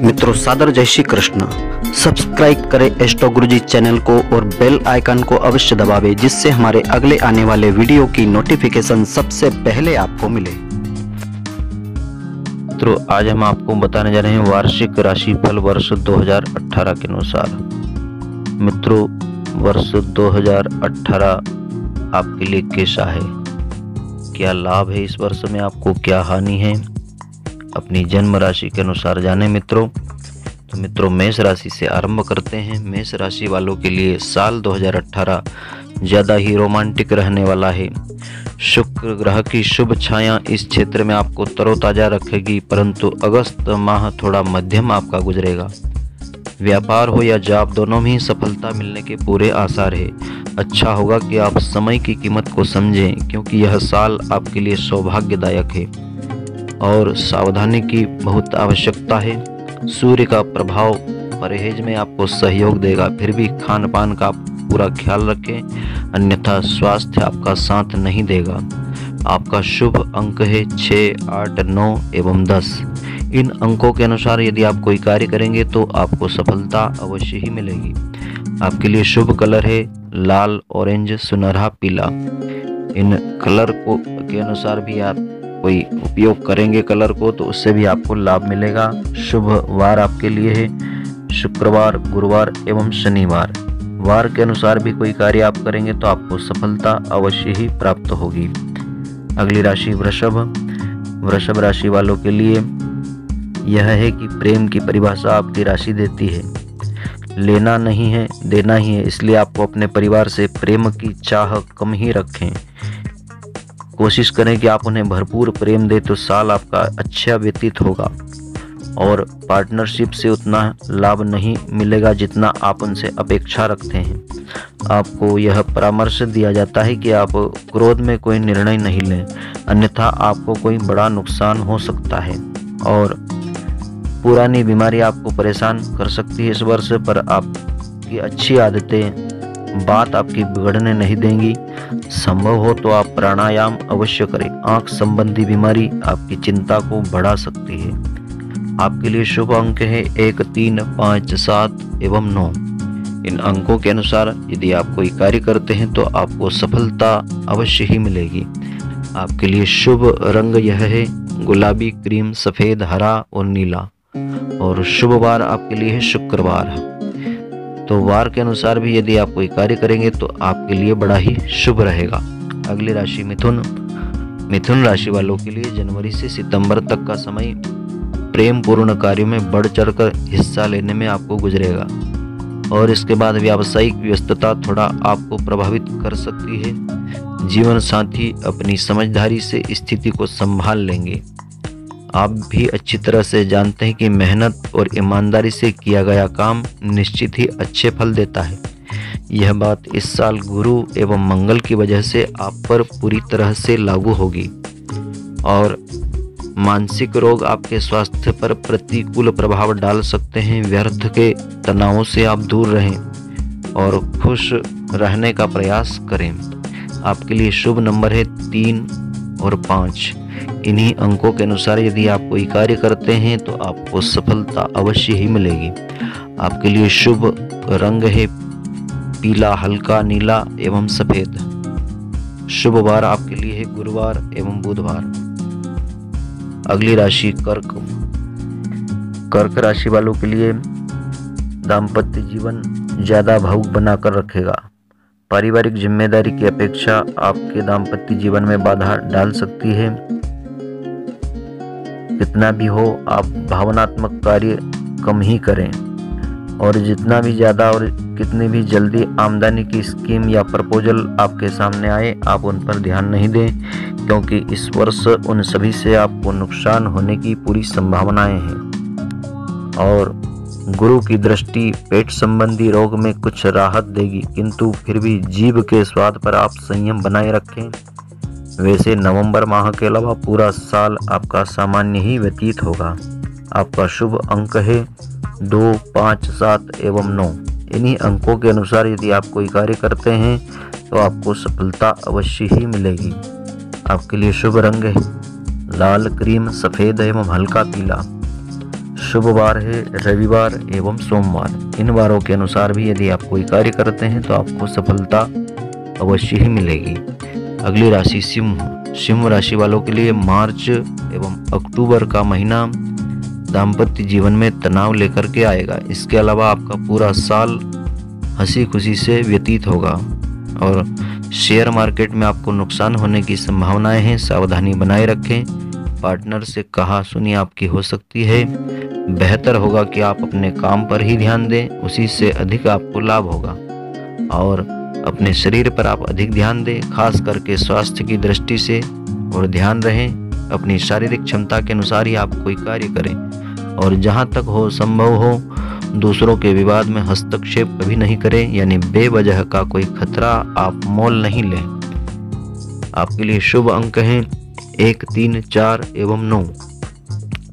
मित्रों, सादर जय श्री कृष्ण। सब्सक्राइब करें एस्ट्रो गुरुजी चैनल को और बेल आइकन को अवश्य दबावें, जिससे हमारे अगले आने वाले वीडियो की नोटिफिकेशन सबसे पहले आपको मिले। मित्रों, आज हम आपको बताने जा रहे हैं वार्षिक राशि फल वर्ष 2018 के अनुसार। मित्रों, वर्ष 2018 आपके लिए कैसा है? क्या लाभ है इस वर्ष में? आपको क्या हानि है? अपनी जन्म राशि के अनुसार जाने मित्रों। तो मित्रों, मेष राशि से आरंभ करते हैं। मेष राशि वालों के लिए साल 2018 ज़्यादा ही रोमांटिक रहने वाला है। शुक्र ग्रह की शुभ छाया इस क्षेत्र में आपको तरोताज़ा रखेगी, परंतु अगस्त माह थोड़ा मध्यम आपका गुजरेगा। व्यापार हो या जॉब, दोनों में ही सफलता मिलने के पूरे आसार है। अच्छा होगा कि आप समय की कीमत को समझें, क्योंकि यह साल आपके लिए सौभाग्यदायक है। और सावधानी की बहुत आवश्यकता है। सूर्य का प्रभाव परहेज में आपको सहयोग देगा। फिर भी खान पान का पूरा ख्याल रखें, अन्यथा स्वास्थ्य आपका साथ नहीं देगा। आपका शुभ अंक है छः आठ, नौ एवं दस। इन अंकों के अनुसार यदि आप कोई कार्य करेंगे तो आपको सफलता अवश्य ही मिलेगी। आपके लिए शुभ कलर है लाल, ऑरेंज, सुनहरा, पीला। इन कलर को के अनुसार भी आप कोई उपयोग करेंगे कलर को तो उससे भी आपको लाभ मिलेगा। शुभ वार आपके लिए है। शुक्रवार, गुरुवार एवं शनिवार। वार के अनुसार भी कोई कार्य आप करेंगे तो आपको सफलता अवश्य ही प्राप्त होगी। अगली राशि वृषभ। वृषभ राशि वालों के लिए यह है कि प्रेम की परिभाषा आपकी राशि देती है। लेना नहीं है, देना ही है, इसलिए आपको अपने परिवार से प्रेम की चाह कम ही रखें। कोशिश करें कि आप उन्हें भरपूर प्रेम दें तो साल आपका अच्छा व्यतीत होगा। और पार्टनरशिप से उतना लाभ नहीं मिलेगा जितना आप उनसे अपेक्षा रखते हैं। आपको यह परामर्श दिया जाता है कि आप क्रोध में कोई निर्णय नहीं लें, अन्यथा आपको कोई बड़ा नुकसान हो सकता है। और पुरानी बीमारी आपको परेशान कर सकती है इस वर्ष, पर आपकी अच्छी आदतें बात आपकी बिगड़ने नहीं देंगी। संभव हो तो आप प्राणायाम अवश्य करें। आँख संबंधी बीमारी आपकी चिंता को बढ़ा सकती है। आपके लिए शुभ अंक है एक, तीन, पाँच, सात एवं नौ। इन अंकों के अनुसार यदि आप कोई कार्य करते हैं तो आपको सफलता अवश्य ही मिलेगी। आपके लिए शुभ रंग यह है, गुलाबी, क्रीम, सफ़ेद, हरा और नीला। और शुभ वार आपके लिए है शुक्रवार। तो वार के अनुसार भी यदि आप कोई कार्य करेंगे तो आपके लिए बड़ा ही शुभ रहेगा। अगली राशि मिथुन। मिथुन राशि वालों के लिए जनवरी से सितंबर तक का समय प्रेम पूर्ण कार्यों में बढ़ चढ़कर हिस्सा लेने में आपको गुजरेगा। और इसके बाद व्यावसायिक व्यस्तता थोड़ा आपको प्रभावित कर सकती है। जीवन साथी अपनी समझदारी से स्थिति को संभाल लेंगे। आप भी अच्छी तरह से जानते हैं कि मेहनत और ईमानदारी से किया गया काम निश्चित ही अच्छे फल देता है। यह बात इस साल गुरु एवं मंगल की वजह से आप पर पूरी तरह से लागू होगी। और मानसिक रोग आपके स्वास्थ्य पर प्रतिकूल प्रभाव डाल सकते हैं। व्यर्थ के तनावों से आप दूर रहें और खुश रहने का प्रयास करें। आपके लिए शुभ नंबर है तीन और पाँच। इन्हीं अंकों के अनुसार यदि आप कोई कार्य करते हैं तो आपको सफलता अवश्य ही मिलेगी। आपके लिए शुभ रंग है, पीला, हल्का, नीला एवं सफ़ेद। शुभ वार आपके लिए है, गुरुवार एवं बुधवार। अगली राशि कर्क। कर्क राशि वालों के लिए दाम्पत्य जीवन ज़्यादा भावुक बनाकर रखेगा। पारिवारिक ज़िम्मेदारी की अपेक्षा आपके दाम्पत्य जीवन में बाधा डाल सकती है। कितना भी हो, आप भावनात्मक कार्य कम ही करें। और जितना भी ज़्यादा और कितनी भी जल्दी आमदनी की स्कीम या प्रपोजल आपके सामने आए, आप उन पर ध्यान नहीं दें, क्योंकि इस वर्ष उन सभी से आपको नुकसान होने की पूरी संभावनाएँ हैं। और गुरु की दृष्टि पेट संबंधी रोग में कुछ राहत देगी, किंतु फिर भी जीव के स्वाद पर आप संयम बनाए रखें। वैसे नवंबर माह के अलावा पूरा साल आपका सामान्य ही व्यतीत होगा। आपका शुभ अंक है दो, पाँच, सात एवं नौ। इन्हीं अंकों के अनुसार यदि आप कोई कार्य करते हैं तो आपको सफलता अवश्य ही मिलेगी। आपके लिए शुभ रंग है। लाल, क्रीम, सफ़ेद एवं हल्का पीला। शुभ वार है रविवार एवं सोमवार। इन वारों के अनुसार भी यदि आप कोई कार्य करते हैं तो आपको सफलता अवश्य ही मिलेगी। अगली राशि सिंह। सिंह राशि वालों के लिए मार्च एवं अक्टूबर का महीना दाम्पत्य जीवन में तनाव लेकर के आएगा। इसके अलावा आपका पूरा साल हँसी खुशी से व्यतीत होगा और शेयर मार्केट में आपको नुकसान होने की संभावनाएँ हैं। सावधानी बनाए रखें। पार्टनर से कहा सुनी आपकी हो सकती है। बेहतर होगा कि आप अपने काम पर ही ध्यान दें। उसी से अधिक आपको लाभ होगा। और अपने शरीर पर आप अधिक ध्यान दें, खास करके स्वास्थ्य की दृष्टि से, और ध्यान रहें, अपनी शारीरिक क्षमता के अनुसार ही आप कोई कार्य करें। और जहाँ तक हो संभव हो, दूसरों के विवाद में हस्तक्षेप कभी नहीं करें, यानी बेवजह का कोई खतरा आप मोल नहीं लें। आपके लिए शुभ अंक हैं, एक, तीन, चार एवं नौ।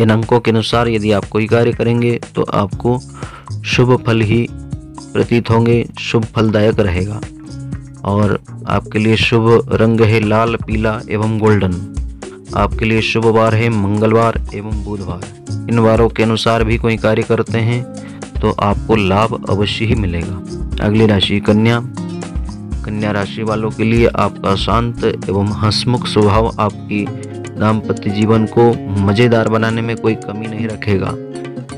इन अंकों के अनुसार यदि आप कोई कार्य करेंगे तो आपको शुभ फल ही प्रतीत होंगे, शुभ फलदायक रहेगा। और आपके लिए शुभ रंग है लाल, पीला एवं गोल्डन। आपके लिए शुभ वार है मंगलवार एवं बुधवार। इन वारों के अनुसार भी कोई कार्य करते हैं तो आपको लाभ अवश्य ही मिलेगा। अगली राशि कन्या। कन्या राशि वालों के लिए आपका शांत एवं हंसमुख स्वभाव आपकी दाम्पत्य जीवन को मज़ेदार बनाने में कोई कमी नहीं रखेगा।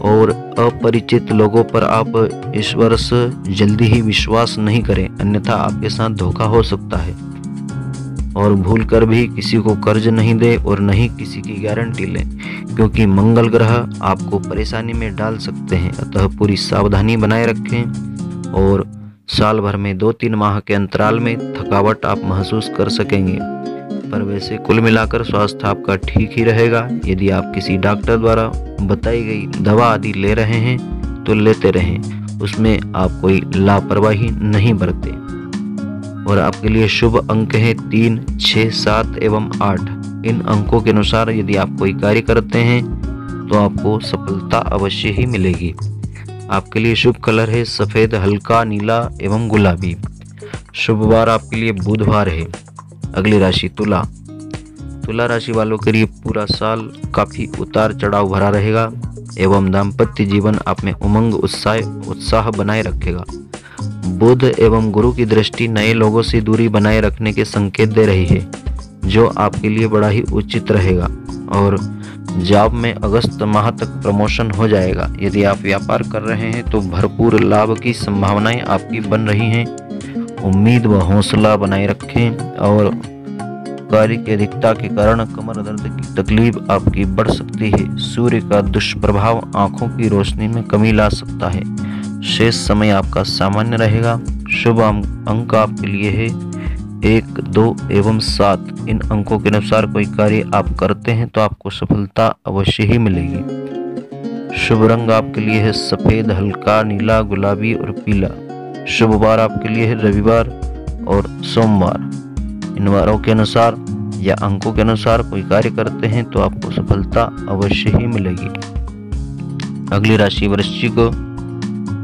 और अपरिचित लोगों पर आप इस वर्ष जल्दी ही विश्वास नहीं करें, अन्यथा आपके साथ धोखा हो सकता है। और भूल कर भी किसी को कर्ज नहीं दे और नहीं किसी की गारंटी लें, क्योंकि मंगल ग्रह आपको परेशानी में डाल सकते हैं। अतः पूरी सावधानी बनाए रखें और साल भर में दो तीन माह के अंतराल में थकावट आप महसूस कर सकेंगे। पर वैसे कुल मिलाकर स्वास्थ्य आपका ठीक ही रहेगा। यदि आप किसी डॉक्टर द्वारा बताई गई दवा आदि ले रहे हैं तो लेते रहें। उसमें आप कोई लापरवाही नहीं बरते। और आपके लिए शुभ अंक हैं तीन छः सात एवं आठ। इन अंकों के अनुसार यदि आप कोई कार्य करते हैं तो आपको सफलता अवश्य ही मिलेगी। आपके लिए शुभ कलर है सफ़ेद, हल्का, नीला एवं गुलाबी। शुभ वार आपके लिए बुधवार है। अगली राशि तुला। तुला राशि वालों के लिए पूरा साल काफ़ी उतार चढ़ाव भरा रहेगा एवं दाम्पत्य जीवन आप में उमंग, उत्साह उत्साह बनाए रखेगा। बुध एवं गुरु की दृष्टि नए लोगों से दूरी बनाए रखने के संकेत दे रही है, जो आपके लिए बड़ा ही उचित रहेगा और जॉब में अगस्त माह तक प्रमोशन हो जाएगा। यदि आप व्यापार कर रहे हैं तो भरपूर लाभ की संभावनाएँ आपकी बन रही हैं। उम्मीद व हौसला बनाए रखें और कार्य की अधिकता के कारण कमर दर्द की तकलीफ़ आपकी बढ़ सकती है। सूर्य का दुष्प्रभाव आँखों की रोशनी में कमी ला सकता है। शेष समय आपका सामान्य रहेगा। शुभ अंक आपके लिए है। एक, दो एवं सात। इन अंकों के अनुसार कोई कार्य आप करते हैं तो आपको सफलता अवश्य ही मिलेगी। शुभ रंग आपके लिए है। सफ़ेद, हल्का, नीला, गुलाबी और पीला। शुभ वार आपके लिए है रविवार और सोमवार। इन वारों के अनुसार या अंकों के अनुसार कोई कार्य करते हैं तो आपको सफलता अवश्य ही मिलेगी। अगली राशि वृश्चिक।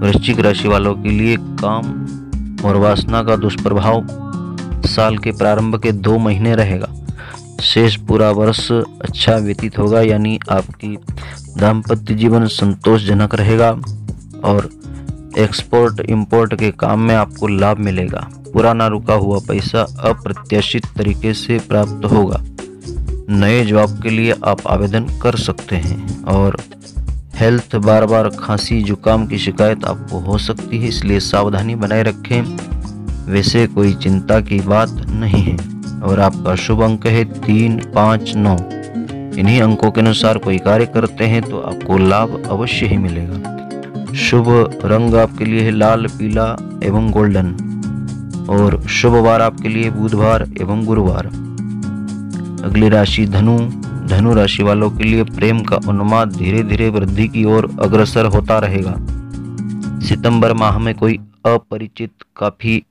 वृश्चिक राशि वालों के लिए काम और वासना का दुष्प्रभाव साल के प्रारंभ के दो महीने रहेगा। शेष पूरा वर्ष अच्छा व्यतीत होगा, यानी आपकी दाम्पत्य जीवन संतोषजनक रहेगा और एक्सपोर्ट इंपोर्ट के काम में आपको लाभ मिलेगा। पुराना रुका हुआ पैसा अप्रत्याशित तरीके से प्राप्त होगा। नए जॉब के लिए आप आवेदन कर सकते हैं और हेल्थ बार बार खांसी, जुकाम की शिकायत आपको हो सकती है, इसलिए सावधानी बनाए रखें। वैसे कोई चिंता की बात नहीं है। और आपका शुभ अंक है तीन, पाँच, नौ। इन्हीं अंकों के अनुसार कोई कार्य करते हैं तो आपको लाभ अवश्य ही मिलेगा। शुभ रंग आपके लिए है लाल, पीला एवं गोल्डन और शुभ वार आपके लिए बुधवार एवं गुरुवार। अगली राशि धनु। धनु राशि वालों के लिए प्रेम का उन्माद धीरे धीरे वृद्धि की ओर अग्रसर होता रहेगा। सितंबर माह में कोई अपरिचित काफ़ी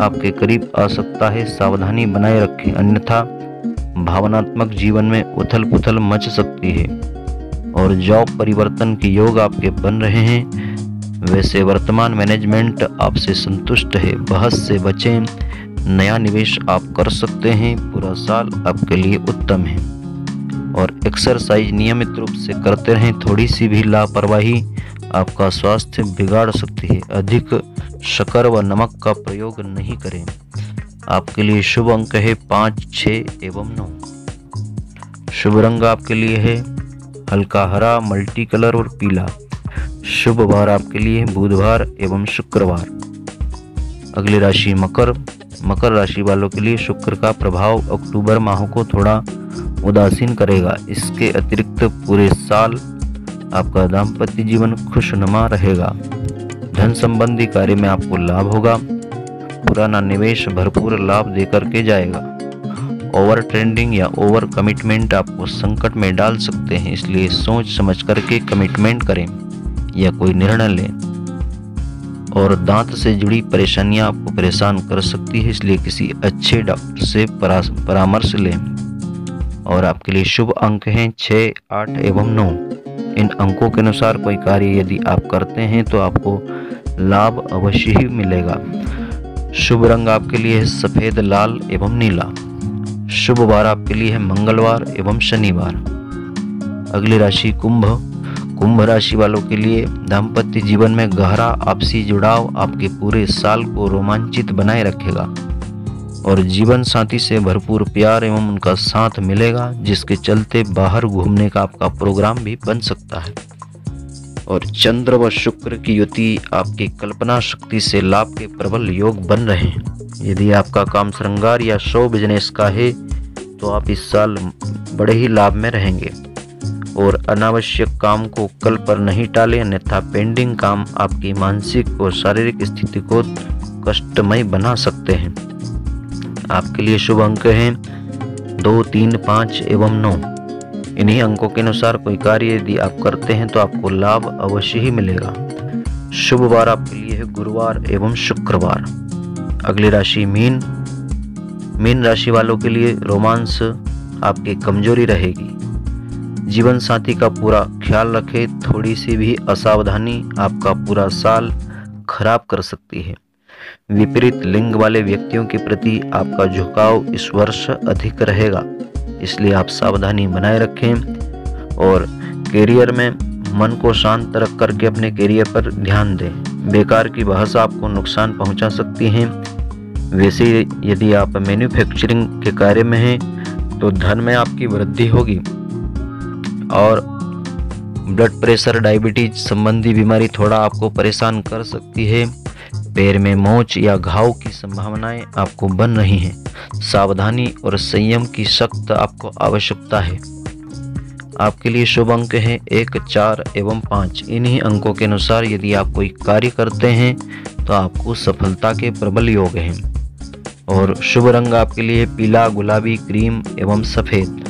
आपके करीब आ सकता है। सावधानी बनाए रखें, अन्यथा भावनात्मक जीवन में उथल पुथल मच सकती है। और जॉब परिवर्तन के योग आपके बन रहे हैं। वैसे वर्तमान मैनेजमेंट आपसे संतुष्ट है। बहस से बचें। नया निवेश आप कर सकते हैं। पूरा साल आपके लिए उत्तम है। और एक्सरसाइज नियमित रूप से करते रहें। थोड़ी सी भी लापरवाही आपका स्वास्थ्य बिगाड़ सकती है। अधिक शक्कर व नमक का प्रयोग नहीं करें। आपके लिए शुभ अंक है पाँच छ एवं नौ। शुभ रंग आपके लिए है। हल्का हरा मल्टी कलर और पीला। शुभ वार आपके लिए, बुधवार एवं शुक्रवार। अगली राशि मकर। मकर राशि वालों के लिए शुक्र का प्रभाव अक्टूबर माह को थोड़ा उदासीन करेगा। इसके अतिरिक्त पूरे साल आपका दाम्पत्य जीवन खुशनुमा रहेगा। धन संबंधी कार्य में आपको लाभ होगा। पुराना निवेश भरपूर लाभ देकर के जाएगा। ओवर ट्रेंडिंग या ओवर कमिटमेंट आपको संकट में डाल सकते हैं, इसलिए सोच समझ करके कमिटमेंट करें या कोई निर्णय लें। और दांत से जुड़ी परेशानियाँ आपको परेशान कर सकती है, इसलिए किसी अच्छे डॉक्टर से परामर्श लें। और आपके लिए शुभ अंक हैं छः आठ एवं नौ। इन अंकों के अनुसार कोई कार्य यदि आप करते हैं तो आपको लाभ अवश्य ही मिलेगा। शुभ रंग आपके लिए सफ़ेद, लाल एवं नीला। शुभ वार आपके लिए है मंगलवार एवं शनिवार। अगली राशि कुंभ। कुंभ राशि वालों के लिए दाम्पत्य जीवन में गहरा आपसी जुड़ाव आपके पूरे साल को रोमांचित बनाए रखेगा। और जीवन साथी से भरपूर प्यार एवं उनका साथ मिलेगा, जिसके चलते बाहर घूमने का आपका प्रोग्राम भी बन सकता है। और चंद्र व शुक्र की युति आपकी कल्पना शक्ति से लाभ के प्रबल योग बन रहे हैं। यदि आपका काम श्रृंगार या शो बिज़नेस का है तो आप इस साल बड़े ही लाभ में रहेंगे। और अनावश्यक काम को कल पर नहीं टालें, अन्यथा पेंडिंग काम आपकी मानसिक और शारीरिक स्थिति को कष्टमय बना सकते हैं। आपके लिए शुभ अंक हैं दो, तीन, पाँच एवं नौ। इन्हीं अंकों के अनुसार कोई कार्य यदि आप करते हैं तो आपको लाभ अवश्य ही मिलेगा। शुभ वार आपके लिए है, गुरुवार एवं शुक्रवार। अगली राशि मीन। मीन राशि वालों के लिए रोमांस आपकी कमज़ोरी रहेगी। जीवन साथी का पूरा ख्याल रखें, थोड़ी सी भी असावधानी आपका पूरा साल खराब कर सकती है। विपरीत लिंग वाले व्यक्तियों के प्रति आपका झुकाव इस वर्ष अधिक रहेगा, इसलिए आप सावधानी बनाए रखें और करियर में मन को शांत रख करके अपने करियर पर ध्यान दें। बेकार की बहस आपको नुकसान पहुँचा सकती हैं वैसे यदि आप मैन्युफैक्चरिंग के कार्य में हैं तो धन में आपकी वृद्धि होगी। और ब्लड प्रेशर डायबिटीज़ संबंधी बीमारी थोड़ा आपको परेशान कर सकती है। पैर में मोच या घाव की संभावनाएँ आपको बन रही हैं। सावधानी और संयम की सख्त आपको आवश्यकता है। आपके लिए शुभ अंक हैं एक, चार एवं पाँच। इन्हीं अंकों के अनुसार यदि आप कोई कार्य करते हैं तो आपको सफलता के प्रबल योग हैं। और शुभ रंग आपके लिए पीला, गुलाबी, क्रीम एवं सफ़ेद।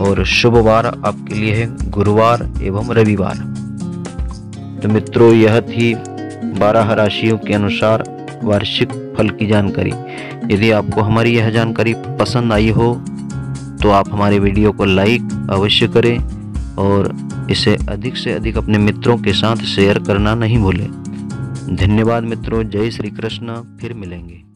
और शुभ वार आपके लिए है गुरुवार एवं रविवार। तो मित्रों, यह थी बारह राशियों के अनुसार वार्षिक फल की जानकारी। यदि आपको हमारी यह जानकारी पसंद आई हो तो आप हमारे वीडियो को लाइक अवश्य करें और इसे अधिक से अधिक अपने मित्रों के साथ शेयर करना नहीं भूलें। धन्यवाद मित्रों, जय श्री कृष्ण, फिर मिलेंगे।